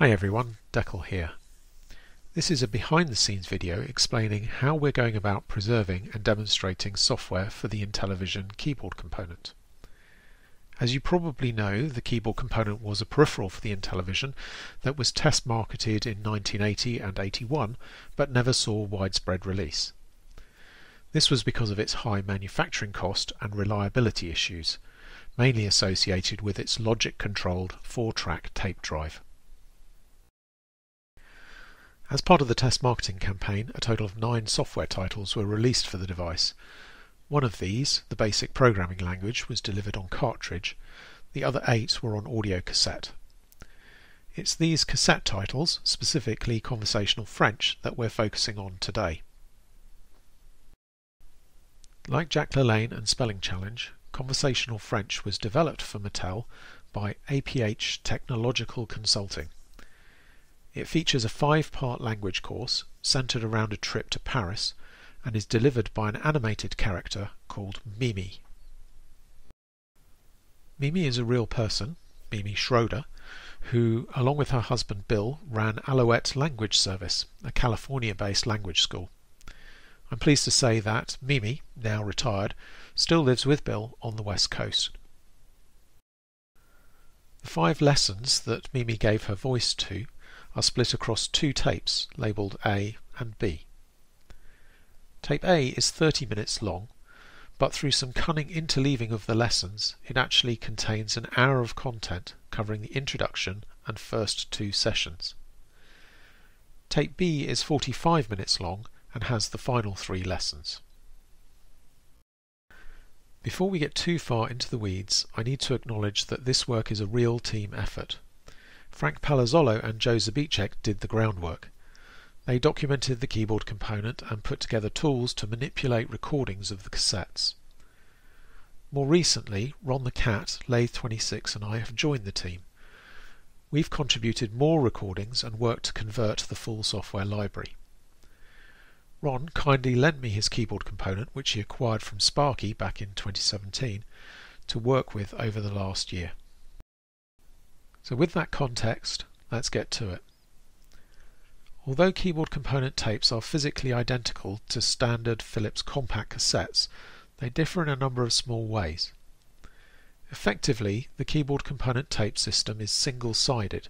Hi everyone, decle here. This is a behind the scenes video explaining how we're going about preserving and demonstrating software for the Intellivision keyboard component. As you probably know, the keyboard component was a peripheral for the Intellivision that was test marketed in 1980 and 81 but never saw widespread release. This was because of its high manufacturing cost and reliability issues, mainly associated with its logic controlled 4-track tape drive. As part of the test marketing campaign, a total of nine software titles were released for the device. One of these, the basic programming language, was delivered on cartridge. The other eight were on audio cassette. It's these cassette titles, specifically conversational French, that we're focusing on today. Like Jack LaLanne and Spelling Challenge, conversational French was developed for Mattel by APH Technological Consulting. It features a five-part language course centered around a trip to Paris and is delivered by an animated character called Mimi. Mimi is a real person, Mimi Schroeder, who, along with her husband Bill, ran Alouette Language Service, a California-based language school. I'm pleased to say that Mimi, now retired, still lives with Bill on the west coast. The five lessons that Mimi gave her voice to are split across two tapes labelled A and B. Tape A is 30 minutes long, but through some cunning interleaving of the lessons, it actually contains an hour of content covering the introduction and first two sessions. Tape B is 45 minutes long and has the final three lessons. Before we get too far into the weeds, I need to acknowledge that this work is a real team effort. Frank Palazzolo and Joe Zbiciak did the groundwork. They documented the keyboard component and put together tools to manipulate recordings of the cassettes. More recently, Ron the Cat, Lathe26 and I have joined the team. We've contributed more recordings and worked to convert the full software library. Ron kindly lent me his keyboard component, which he acquired from Sparky back in 2017, to work with over the last year. So with that context, let's get to it. Although keyboard component tapes are physically identical to standard Philips compact cassettes, they differ in a number of small ways. Effectively, the keyboard component tape system is single-sided,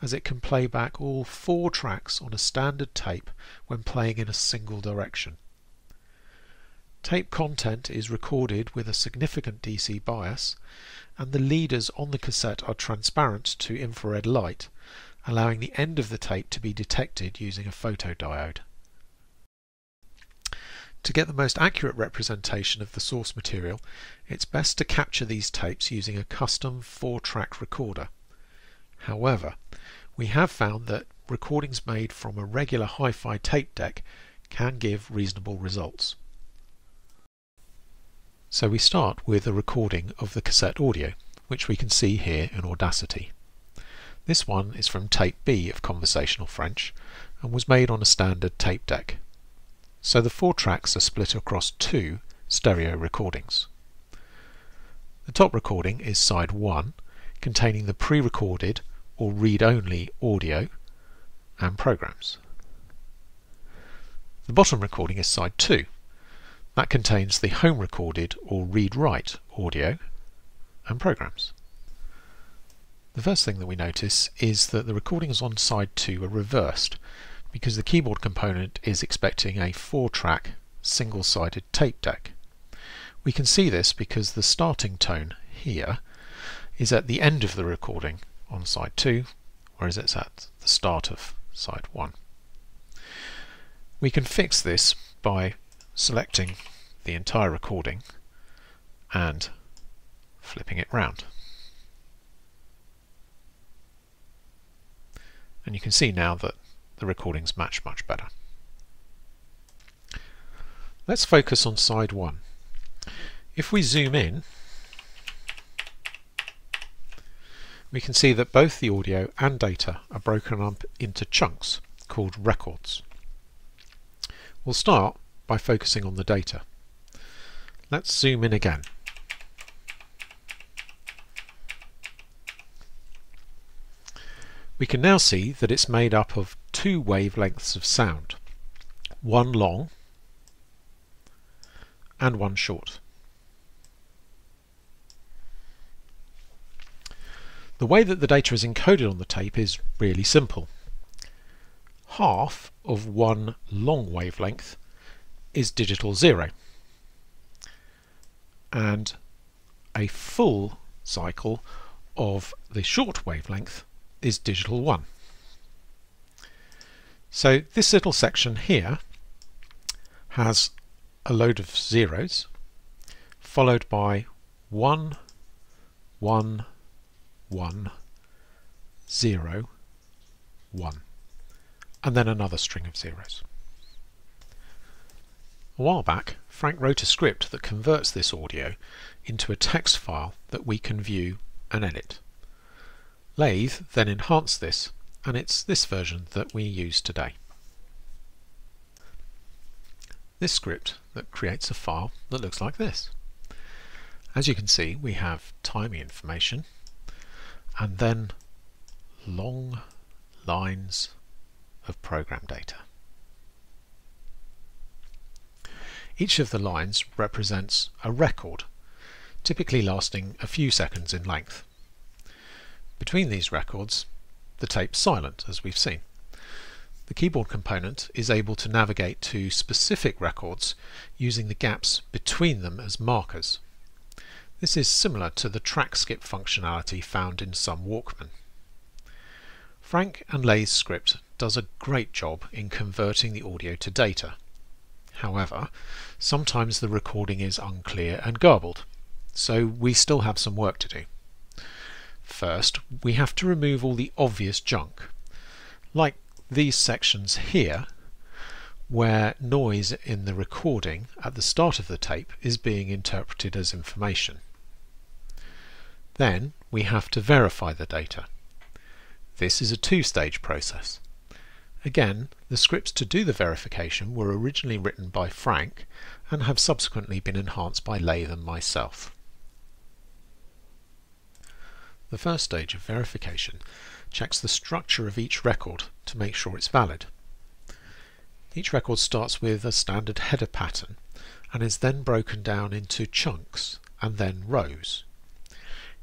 as it can play back all four tracks on a standard tape when playing in a single direction. Tape content is recorded with a significant DC bias, and the leaders on the cassette are transparent to infrared light, allowing the end of the tape to be detected using a photodiode. To get the most accurate representation of the source material, it's best to capture these tapes using a custom 4-track recorder. However, we have found that recordings made from a regular hi-fi tape deck can give reasonable results. So we start with a recording of the cassette audio, which we can see here in Audacity. This one is from tape B of Conversational French and was made on a standard tape deck. So the four tracks are split across two stereo recordings. The top recording is side 1, containing the pre-recorded or read-only audio and programs. The bottom recording is side 2, that contains the home recorded or read-write audio and programs. The first thing that we notice is that the recordings on side 2 are reversed because the keyboard component is expecting a 4-track single-sided tape deck. We can see this because the starting tone here is at the end of the recording on side 2 whereas it's at the start of side 1. We can fix this by selecting the entire recording and flipping it round. And you can see now that the recordings match much better. Let's focus on side 1. If we zoom in, we can see that both the audio and data are broken up into chunks called records. We'll start by focusing on the data. Let's zoom in again. We can now see that it's made up of two wavelengths of sound, one long and one short. The way that the data is encoded on the tape is really simple. Half of one long wavelength is digital 0 and a full cycle of the short wavelength is digital 1. So this little section here has a load of zeros followed by 1, 1, 1, 0, 1 and then another string of zeros. A while back Frank wrote a script that converts this audio into a text file that we can view and edit. Lathe then enhanced this and it's this version that we use today. This script that creates a file that looks like this. As you can see we have timing information and then long lines of program data. Each of the lines represents a record, typically lasting a few seconds in length. Between these records, the tape's silent, as we've seen. The keyboard component is able to navigate to specific records using the gaps between them as markers. This is similar to the track skip functionality found in some Walkman. Frank and Lathe's script does a great job in converting the audio to data. However, sometimes the recording is unclear and garbled, so we still have some work to do. First, we have to remove all the obvious junk, like these sections here, where noise in the recording at the start of the tape is being interpreted as information. Then we have to verify the data. This is a two-stage process. Again, the scripts to do the verification were originally written by Frank and have subsequently been enhanced by Lathe and myself. The first stage of verification checks the structure of each record to make sure it's valid. Each record starts with a standard header pattern and is then broken down into chunks and then rows.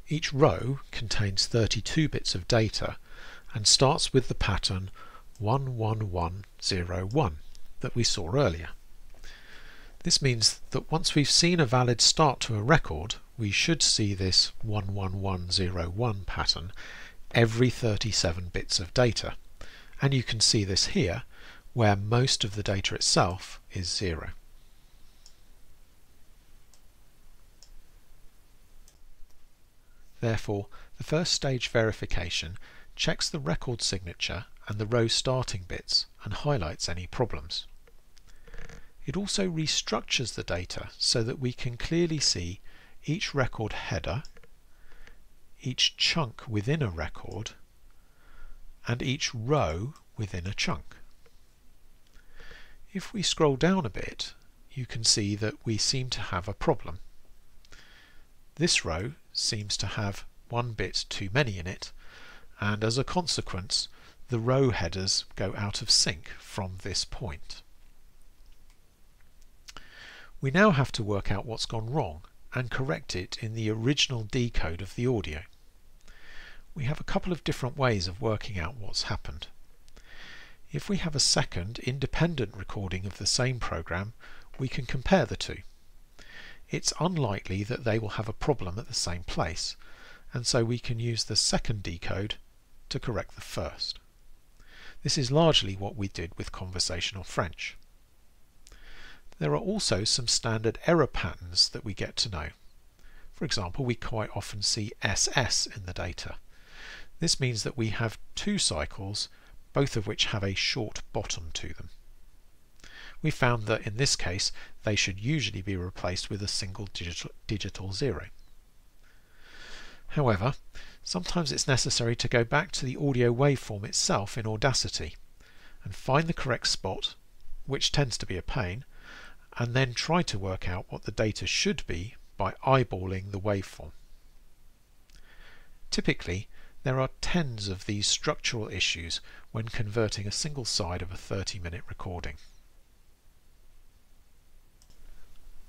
Each row contains 32 bits of data and starts with the pattern 11101 that we saw earlier. This means that once we've seen a valid start to a record, we should see this 11101 pattern every 37 bits of data. And you can see this here, where most of the data itself is zero. Therefore, the first stage verification checks the record signature and the row starting bits and highlights any problems. It also restructures the data so that we can clearly see each record header, each chunk within a record, and each row within a chunk. If we scroll down a bit, you can see that we seem to have a problem. This row seems to have one bit too many in it, and as a consequence, the row headers go out of sync from this point. We now have to work out what's gone wrong and correct it in the original decode of the audio. We have a couple of different ways of working out what's happened. If we have a second independent recording of the same program, we can compare the two. It's unlikely that they will have a problem at the same place, and so we can use the second decode to correct the first. This is largely what we did with conversational French. There are also some standard error patterns that we get to know. For example, we quite often see SS in the data. This means that we have two cycles, both of which have a short bottom to them. We found that in this case they should usually be replaced with a single digital, digital zero. However, sometimes it's necessary to go back to the audio waveform itself in Audacity and find the correct spot, which tends to be a pain, and then try to work out what the data should be by eyeballing the waveform. Typically, There are tens of these structural issues when converting a single side of a 30 minute recording.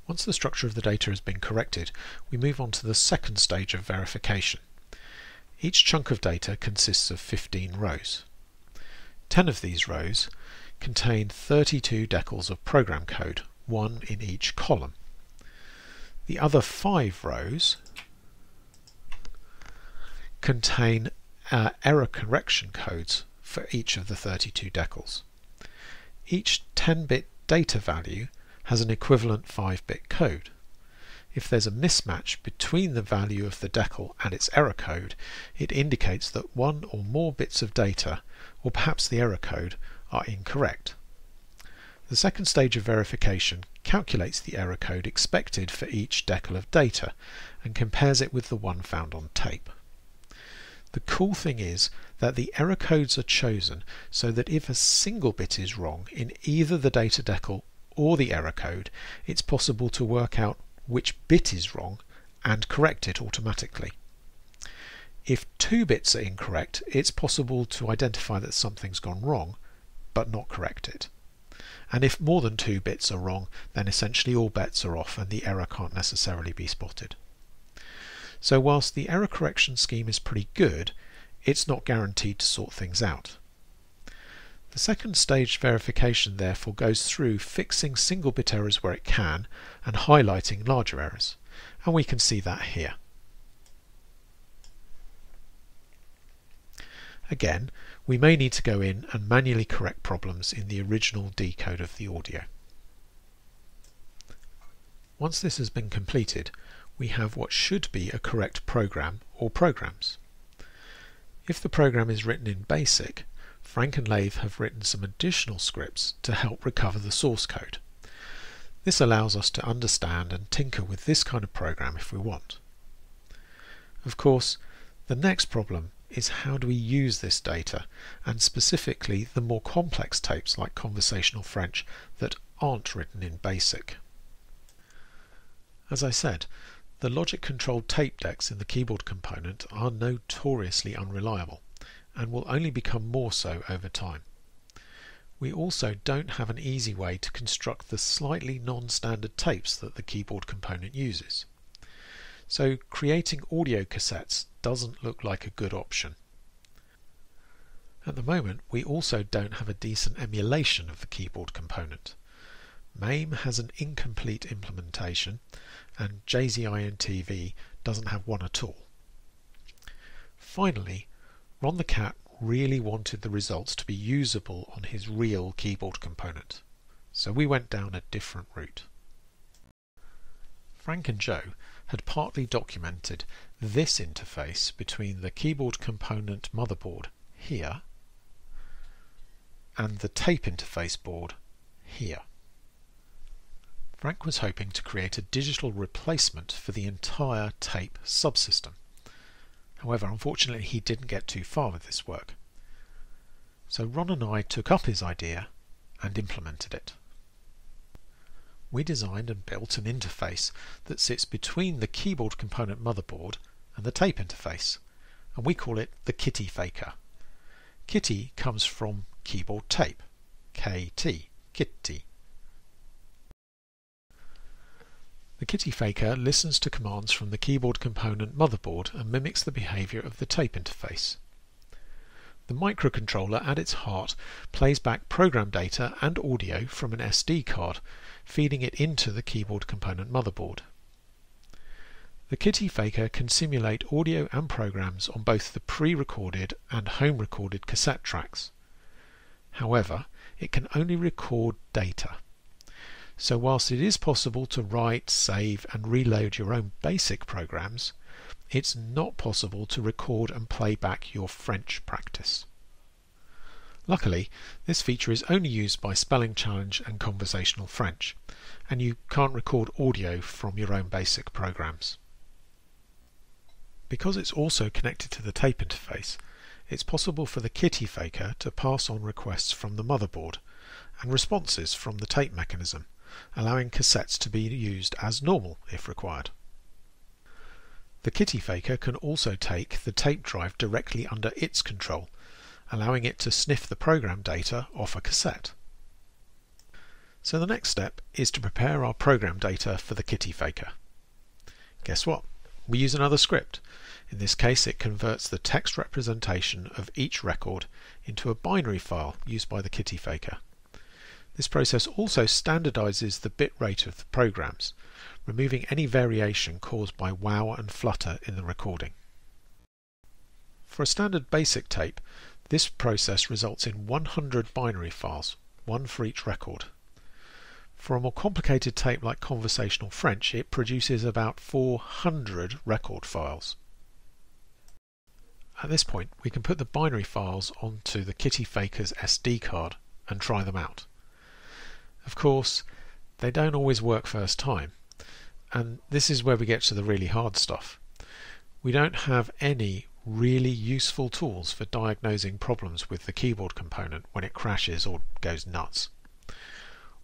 Once the structure of the data has been corrected, we move on to the second stage of verification. Each chunk of data consists of 15 rows. 10 of these rows contain 32 decles of program code, one in each column. The other five rows contain uh, error correction codes for each of the 32 decles. Each 10-bit data value has an equivalent 5-bit code. If there's a mismatch between the value of the decle and its error code, it indicates that one or more bits of data, or perhaps the error code, are incorrect. The second stage of verification calculates the error code expected for each decle of data and compares it with the one found on tape. The cool thing is that the error codes are chosen so that if a single bit is wrong in either the data decle or the error code, it's possible to work out which bit is wrong and correct it automatically. If two bits are incorrect, it's possible to identify that something's gone wrong, but not correct it. And if more than two bits are wrong, then essentially all bets are off and the error can't necessarily be spotted. So whilst the error correction scheme is pretty good, it's not guaranteed to sort things out. The second stage verification therefore goes through fixing single bit errors where it can and highlighting larger errors. And we can see that here. Again, we may need to go in and manually correct problems in the original decode of the audio. Once this has been completed, we have what should be a correct program or programs. If the program is written in BASIC, Frank and Lathe have written some additional scripts to help recover the source code. This allows us to understand and tinker with this kind of program if we want. Of course, the next problem is how do we use this data, and specifically the more complex tapes like conversational French that aren't written in BASIC. As I said, the logic-controlled tape decks in the keyboard component are notoriously unreliable and will only become more so over time. We also don't have an easy way to construct the slightly non-standard tapes that the keyboard component uses. So creating audio cassettes doesn't look like a good option. At the moment we also don't have a decent emulation of the keyboard component. MAME has an incomplete implementation and jzIntv doesn't have one at all. Finally, Ron the Cat really wanted the results to be usable on his real keyboard component, so we went down a different route. Frank and Joe had partly documented this interface between the keyboard component motherboard here and the tape interface board here. Frank was hoping to create a digital replacement for the entire tape subsystem. However, unfortunately he didn't get too far with this work. So Ron and I took up his idea and implemented it. We designed and built an interface that sits between the keyboard component motherboard and the tape interface, and we call it the Kitty Faker. Kitty comes from keyboard tape, KT, Kitty. The Kitty Faker listens to commands from the keyboard component motherboard and mimics the behavior of the tape interface. The microcontroller at its heart plays back program data and audio from an SD card, feeding it into the keyboard component motherboard. The Kitty Faker can simulate audio and programs on both the pre-recorded and home-recorded cassette tracks. However, it can only record data. So whilst it is possible to write, save and reload your own basic programs, it's not possible to record and play back your French practice. Luckily, this feature is only used by Spelling Challenge and Conversational French, and you can't record audio from your own basic programs. Because it's also connected to the tape interface, it's possible for the Kitty Faker to pass on requests from the motherboard and responses from the tape mechanism, allowing cassettes to be used as normal if required. The kitty faker can also take the tape drive directly under its control, allowing it to sniff the program data off a cassette. So the next step is to prepare our program data for the kitty faker. Guess what? We use another script. In this case it converts the text representation of each record into a binary file used by the kitty faker. This process also standardizes the bit rate of the programs, removing any variation caused by wow and flutter in the recording. For a standard basic tape, this process results in 100 binary files, one for each record. For a more complicated tape like conversational French, it produces about 400 record files. At this point, we can put the binary files onto the Kitty Faker's SD card and try them out. Of course, they don't always work first time, and this is where we get to the really hard stuff. We don't have any really useful tools for diagnosing problems with the keyboard component when it crashes or goes nuts.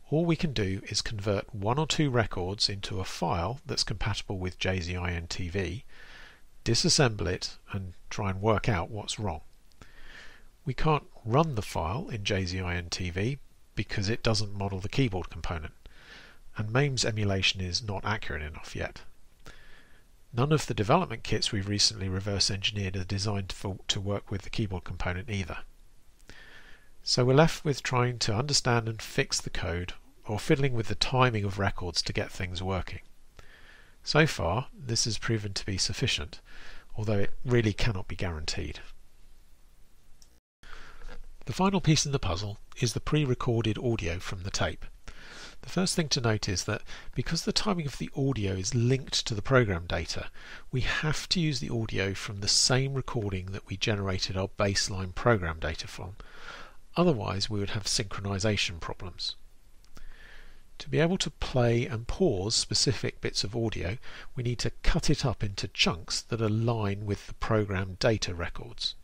All we can do is convert one or two records into a file that's compatible with jzIntv, disassemble it and try and work out what's wrong. We can't run the file in jzIntv because it doesn't model the keyboard component, and MAME's emulation is not accurate enough yet. None of the development kits we've recently reverse engineered are designed for, to work with the keyboard component either. So we're left with trying to understand and fix the code or fiddling with the timing of records to get things working. So far, this has proven to be sufficient, although it really cannot be guaranteed. The final piece in the puzzle is the pre-recorded audio from the tape. The first thing to note is that because the timing of the audio is linked to the program data, we have to use the audio from the same recording that we generated our baseline program data from, Otherwise we would have synchronization problems. To be able to play and pause specific bits of audio, we need to cut it up into chunks that align with the program data records.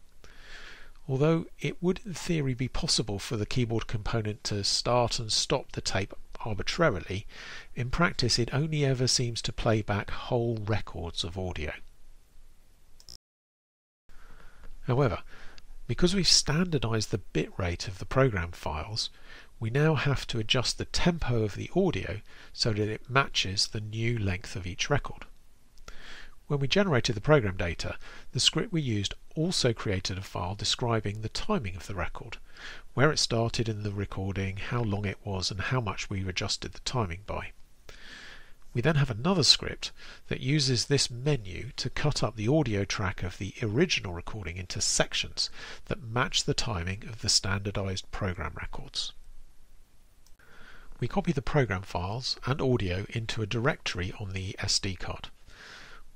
Although it would in theory be possible for the keyboard component to start and stop the tape arbitrarily, in practice it only ever seems to play back whole records of audio. However, because we've standardized the bit rate of the program files, we now have to adjust the tempo of the audio so that it matches the new length of each record. When we generated the program data, the script we used also created a file describing the timing of the record, where it started in the recording, how long it was, and how much we adjusted the timing by. We then have another script that uses this menu to cut up the audio track of the original recording into sections that match the timing of the standardized program records. We copy the program files and audio into a directory on the SD card.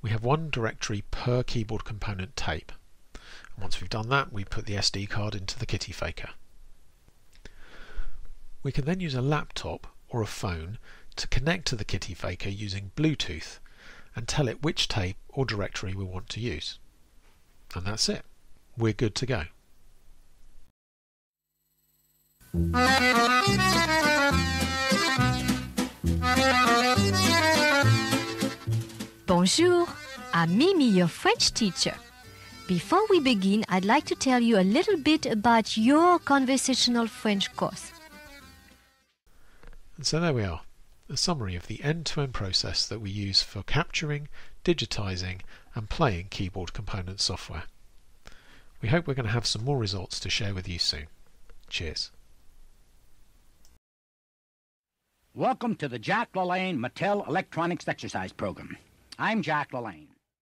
We have one directory per keyboard component tape. And once we've done that, we put the SD card into the Kitty Faker. We can then use a laptop or a phone to connect to the Kitty Faker using Bluetooth and tell it which tape or directory we want to use. And that's it. We're good to go. Bonjour, I'm Mimi, your French teacher. Before we begin, I'd like to tell you a little bit about your conversational French course. And so there we are a summary of the end-to-end process that we use for capturing, digitizing and playing keyboard component software. We hope we're going to have some more results to share with you soon. Cheers. Welcome to the Jack LaLanne Mattel Electronics Exercise Program. I'm Jack LaLanne.